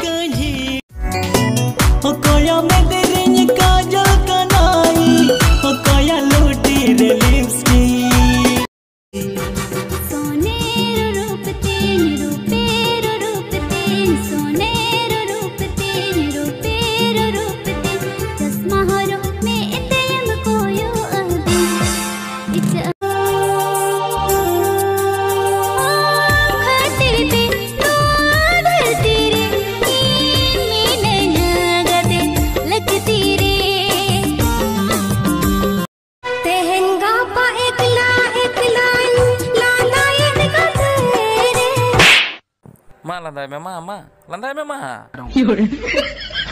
कहीं। Memang mak. Landai memang. 有人，